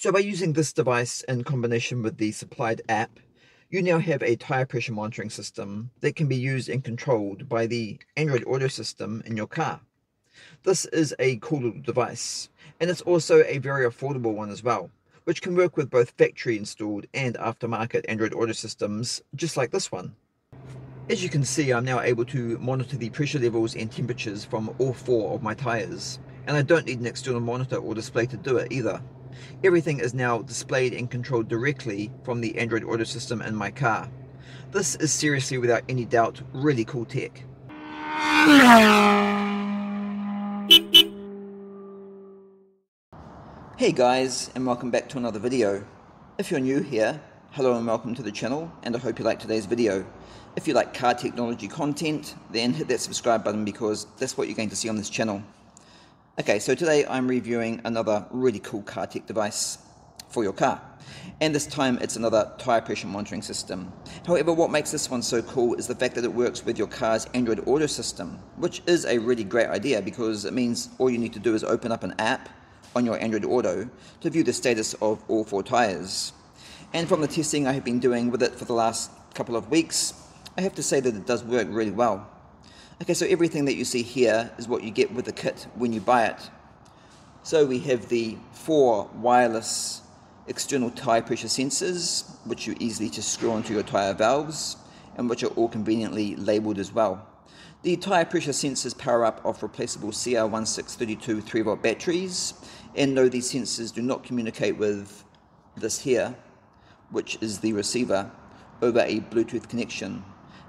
So by using this device in combination with the supplied app, you now have a tire pressure monitoring system that can be used and controlled by the Android Auto system in your car. This is a cool little device, and it's also a very affordable one as well, which can work with both factory installed and aftermarket Android Auto systems, just like this one. As you can see, I'm now able to monitor the pressure levels and temperatures from all four of my tyres, and I don't need an external monitor or display to do it either. Everything is now displayed and controlled directly from the Android Auto system in my car. This is seriously, without any doubt, really cool tech. Hey guys, and welcome back to another video. If you're new here, hello and welcome to the channel, and I hope you like today's video. If you like car technology content, then hit that subscribe button because that's what you're going to see on this channel. Okay, so today I'm reviewing another really cool car tech device for your car. And this time it's another tire pressure monitoring system. However, what makes this one so cool is the fact that it works with your car's Android Auto system, which is a really great idea because it means all you need to do is open up an app on your Android Auto to view the status of all four tires. And from the testing I have been doing with it for the last couple of weeks, I have to say that it does work really well. Okay, so everything that you see here is what you get with the kit when you buy it. So we have the four wireless external tyre pressure sensors, which you easily just screw onto your tyre valves, and which are all conveniently labelled as well. The tyre pressure sensors power up off replaceable CR1632 3V batteries, and no, these sensors do not communicate with this here, which is the receiver, over a Bluetooth connection.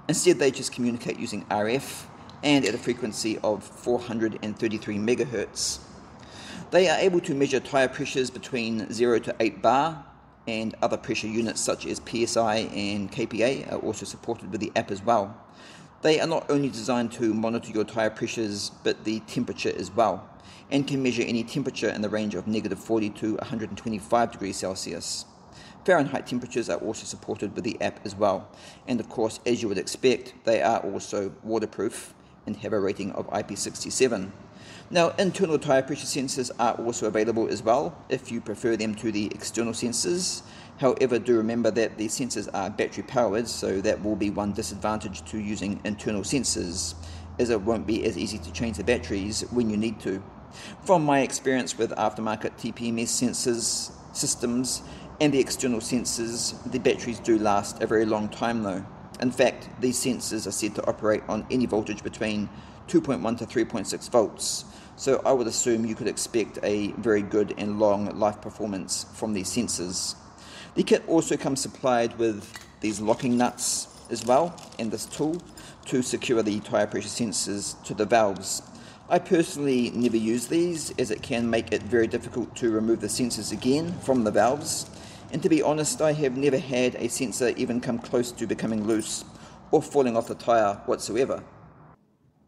Instead, they just communicate using RF, and at a frequency of 433 megahertz. They are able to measure tire pressures between 0 to 8 bar, and other pressure units such as PSI and kPa are also supported with the app as well. They are not only designed to monitor your tire pressures, but the temperature as well, and can measure any temperature in the range of negative 40 to 125 degrees Celsius. Fahrenheit temperatures are also supported with the app as well, and of course, as you would expect, they are also waterproof and have a rating of IP67. Now, internal tire pressure sensors are also available as well if you prefer them to the external sensors. However, do remember that the sensors are battery powered, so that will be one disadvantage to using internal sensors, as it won't be as easy to change the batteries when you need to. From my experience with aftermarket TPMS sensors systems and the external sensors, the batteries do last a very long time though. In fact, these sensors are said to operate on any voltage between 2.1 to 3.6 volts, so I would assume you could expect a very good and long life performance from these sensors. The kit also comes supplied with these locking nuts as well, and this tool to secure the tire pressure sensors to the valves. I personally never use these as it can make it very difficult to remove the sensors again from the valves and to be honest, I have never had a sensor even come close to becoming loose or falling off the tyre whatsoever.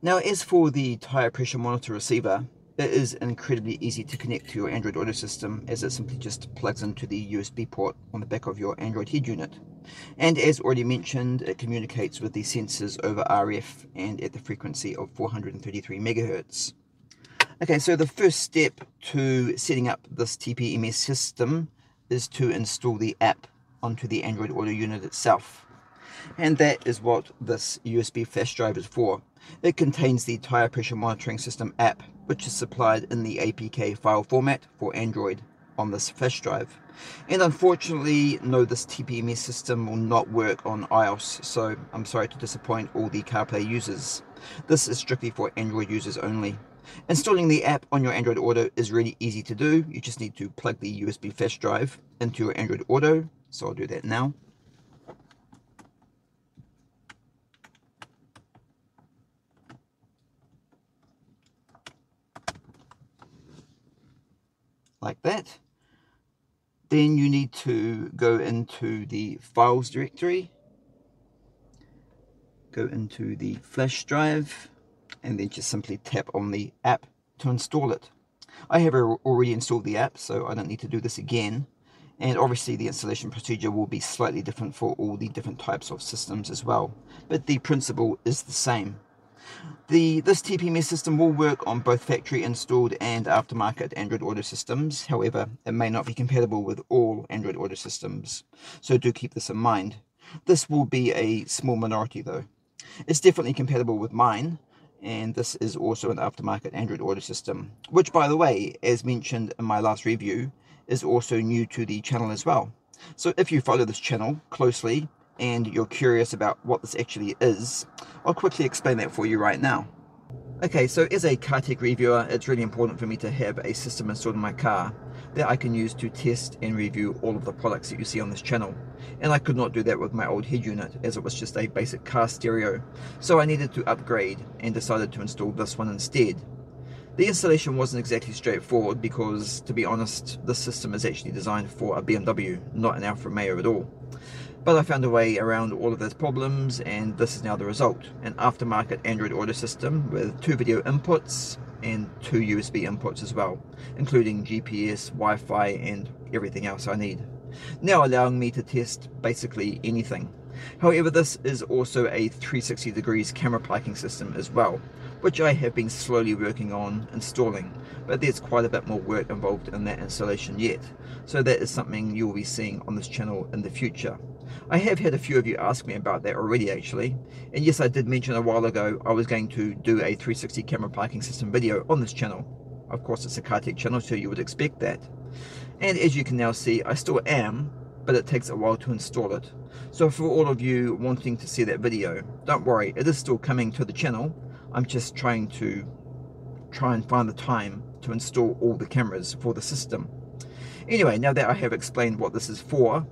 Now as for the tyre pressure monitor receiver, it is incredibly easy to connect to your Android Auto system as it simply just plugs into the USB port on the back of your Android head unit. And as already mentioned, it communicates with the sensors over RF and at the frequency of 433 megahertz. Okay, so the first step to setting up this TPMS system is to install the app onto the Android Auto unit itself. And that is what this USB flash drive is for. It contains the tire pressure monitoring system app, which is supplied in the APK file format for Android on this flash drive. And unfortunately, no, this TPMS system will not work on iOS, so I'm sorry to disappoint all the CarPlay users. This is strictly for Android users only. Installing the app on your Android Auto is really easy to do. You just need to plug the USB flash drive into your Android Auto. So I'll do that now. Like that. Then you need to go into the files directory. Go into the flash drive and then just simply tap on the app to install it. I have already installed the app, so I don't need to do this again. And obviously the installation procedure will be slightly different for all the different types of systems as well. But the principle is the same. The This TPMS system will work on both factory installed and aftermarket Android Auto systems. However, it may not be compatible with all Android Auto systems. So do keep this in mind. This will be a small minority though. It's definitely compatible with mine, and this is also an aftermarket Android Auto system, which by the way, as mentioned in my last review, is also new to the channel as well. So if you follow this channel closely and you're curious about what this actually is, I'll quickly explain that for you right now. Okay, so as a car tech reviewer, it's really important for me to have a system installed in my car that I can use to test and review all of the products that you see on this channel. And I could not do that with my old head unit as it was just a basic car stereo. So I needed to upgrade and decided to install this one instead. The installation wasn't exactly straightforward because, to be honest, this system is actually designed for a BMW, not an Alfa Romeo at all. But I found a way around all of those problems and this is now the result. An aftermarket Android Auto system with two video inputs and two USB inputs as well, including GPS, Wi-Fi and everything else I need. Now allowing me to test basically anything. However, this is also a 360 degrees camera parking system as well, which I have been slowly working on installing, but there's quite a bit more work involved in that installation yet, so that is something you'll be seeing on this channel in the future. I have had a few of you ask me about that already actually, and yes I did mention a while ago I was going to do a 360 camera parking system video on this channel. Of course it's a car tech channel so you would expect that. And as you can now see I still am, but it takes a while to install it. So for all of you wanting to see that video, don't worry, it is still coming to the channel. I'm just trying to try and find the time to install all the cameras for the system. Anyway, now that I have explained what this is for,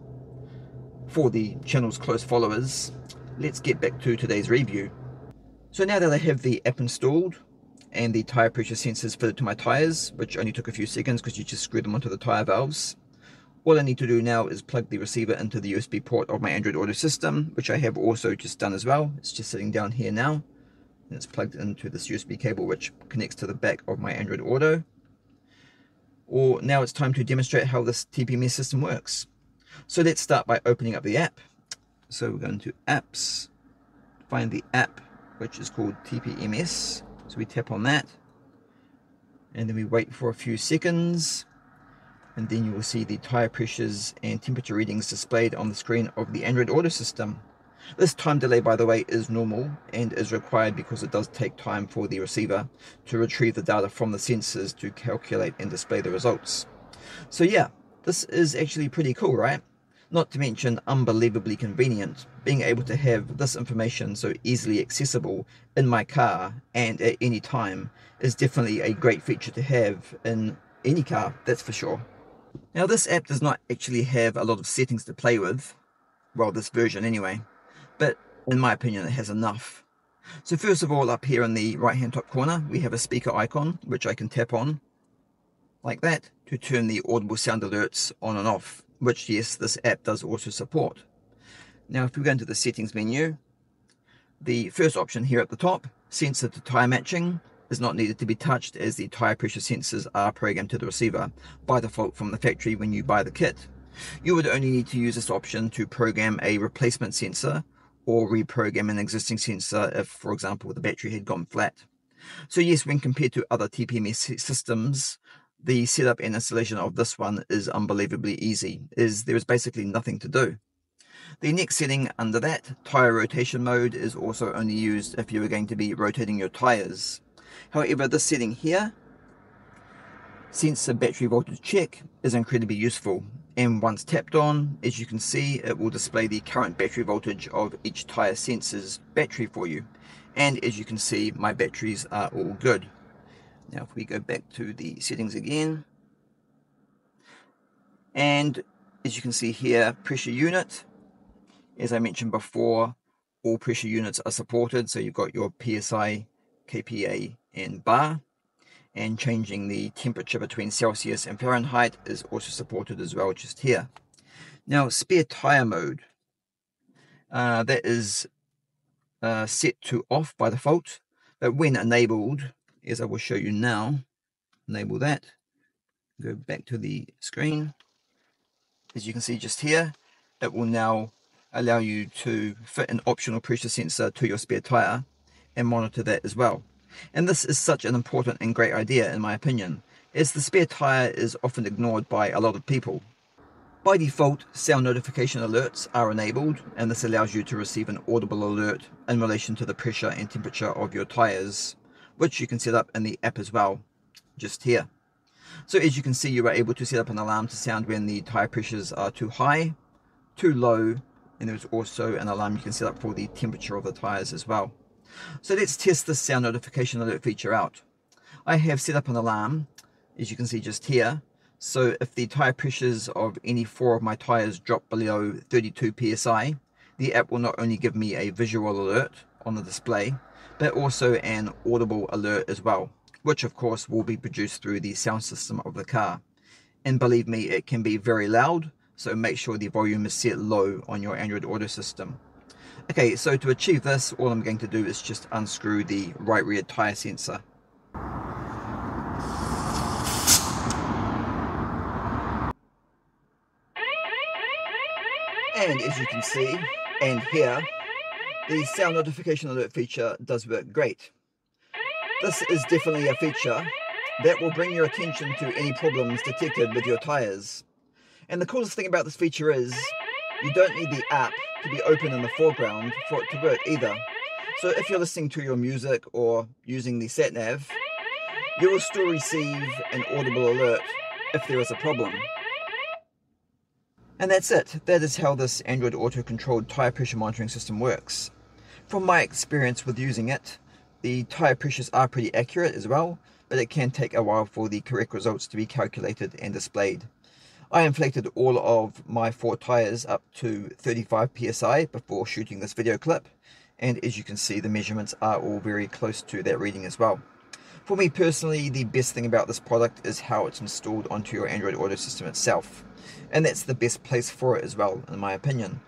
for the channel's close followers, let's get back to today's review. So now that I have the app installed and the tyre pressure sensors fitted to my tyres, which only took a few seconds because you just screw them onto the tyre valves, all I need to do now is plug the receiver into the USB port of my Android Auto system, which I have also just done as well. It's just sitting down here now, and it's plugged into this USB cable which connects to the back of my Android Auto. Or now it's time to demonstrate how this TPMS system works. So let's start by opening up the app. So we're going to apps, find the app which is called TPMS. So we tap on that and then we wait for a few seconds and then you will see the tire pressures and temperature readings displayed on the screen of the Android Auto system. This time delay by the way is normal and is required because it does take time for the receiver to retrieve the data from the sensors to calculate and display the results. So yeah, this is actually pretty cool, right? Not to mention unbelievably convenient. Being able to have this information so easily accessible in my car and at any time is definitely a great feature to have in any car, that's for sure. Now this app does not actually have a lot of settings to play with, well this version anyway, but in my opinion it has enough. So first of all up here in the right hand top corner we have a speaker icon which I can tap on like that to turn the audible sound alerts on and off, which yes, this app does also support. Now if we go into the settings menu, the first option here at the top, sensor to tire matching, is not needed to be touched as the tire pressure sensors are programmed to the receiver by default from the factory when you buy the kit. You would only need to use this option to program a replacement sensor or reprogram an existing sensor if, for example, the battery had gone flat. So yes, when compared to other TPMS systems, the setup and installation of this one is unbelievably easy, is there is basically nothing to do. The next setting under that, tyre rotation mode, is also only used if you are going to be rotating your tyres. However, this setting here, sensor battery voltage check, is incredibly useful. And once tapped on, as you can see, it will display the current battery voltage of each tyre sensor's battery for you. And as you can see, my batteries are all good. Now if we go back to the settings again, and as you can see here, pressure unit, as I mentioned before, all pressure units are supported. So you've got your PSI, kPa, and bar. And changing the temperature between Celsius and Fahrenheit is also supported as well, just here. Now, spare tire mode. Uh, that is uh, set to off by default, but when enabled, as I will show you now. Enable that. Go back to the screen. As you can see just here, it will now allow you to fit an optional pressure sensor to your spare tire and monitor that as well. And this is such an important and great idea in my opinion, as the spare tyre is often ignored by a lot of people. By default, sound notification alerts are enabled and this allows you to receive an audible alert in relation to the pressure and temperature of your tyres, which you can set up in the app as well, just here. So as you can see, you are able to set up an alarm to sound when the tyre pressures are too high, too low, and there's also an alarm you can set up for the temperature of the tyres as well. So let's test this sound notification alert feature out. I have set up an alarm, as you can see just here, so if the tyre pressures of any four of my tyres drop below 32 psi, the app will not only give me a visual alert on the display, but also an audible alert as well, which of course will be produced through the sound system of the car. And believe me, it can be very loud, so make sure the volume is set low on your Android Auto system. Okay, so to achieve this, all I'm going to do is just unscrew the right rear tyre sensor. And as you can see, and hear, the sound notification alert feature does work great. This is definitely a feature that will bring your attention to any problems detected with your tyres. And the coolest thing about this feature is you don't need the app to be open in the foreground for it to work either. So if you're listening to your music or using the sat nav, you will still receive an audible alert if there is a problem. And that's it. That is how this Android auto-controlled tyre pressure monitoring system works. From my experience with using it, the tyre pressures are pretty accurate as well, but it can take a while for the correct results to be calculated and displayed. I inflated all of my four tyres up to 35 psi before shooting this video clip, and as you can see the measurements are all very close to that reading as well. For me personally, the best thing about this product is how it's installed onto your Android Auto system itself. And that's the best place for it as well, in my opinion.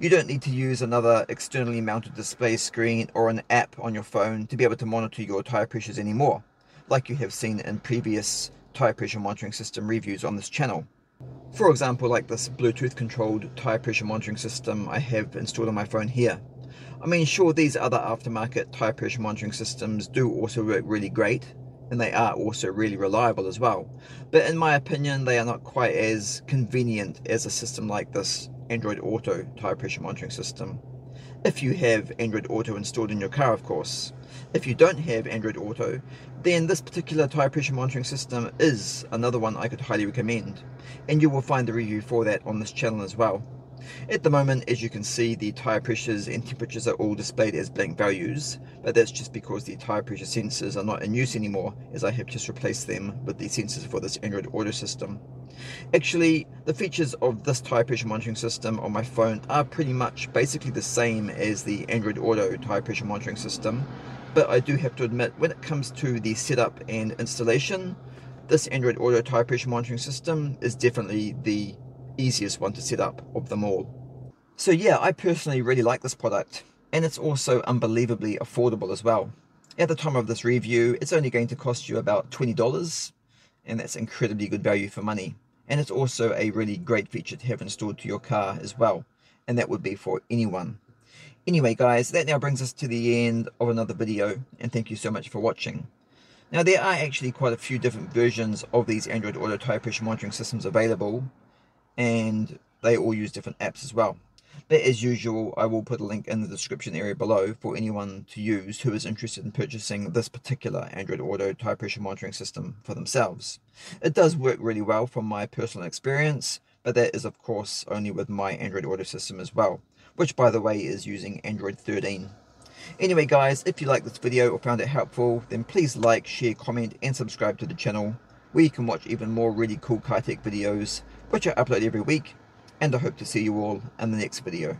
You don't need to use another externally mounted display screen or an app on your phone to be able to monitor your tire pressures anymore, like you have seen in previous tire pressure monitoring system reviews on this channel. For example, like this Bluetooth controlled tire pressure monitoring system I have installed on my phone here. I mean, sure, these other aftermarket tire pressure monitoring systems do also work really great, and they are also really reliable as well. But in my opinion, they are not quite as convenient as a system like this Android Auto tire pressure monitoring system. If you have Android Auto installed in your car, of course. If you don't have Android Auto, then this particular tire pressure monitoring system is another one I could highly recommend. And you will find the review for that on this channel as well. At the moment, as you can see, the tyre pressures and temperatures are all displayed as blank values, but that's just because the tyre pressure sensors are not in use anymore, as I have just replaced them with the sensors for this Android Auto system. Actually, the features of this tyre pressure monitoring system on my phone are pretty much basically the same as the Android Auto tyre pressure monitoring system, but I do have to admit, when it comes to the setup and installation, this Android Auto tyre pressure monitoring system is definitely the easiest one to set up of them all. So yeah, I personally really like this product, and it's also unbelievably affordable as well. At the time of this review, it's only going to cost you about $20, and that's incredibly good value for money. And it's also a really great feature to have installed to your car as well, and that would be for anyone. Anyway guys, that now brings us to the end of another video, and thank you so much for watching. Now there are actually quite a few different versions of these Android Auto Tire Pressure Monitoring Systems available, and they all use different apps as well. But as usual, I will put a link in the description area below for anyone to use who is interested in purchasing this particular Android Auto tire pressure monitoring system for themselves. It does work really well from my personal experience, but that is of course only with my Android Auto system as well, which by the way is using Android 13. Anyway guys, if you like this video or found it helpful, then please like, share, comment and subscribe to the channel, where you can watch even more really cool car tech videos which I upload every week, and I hope to see you all in the next video.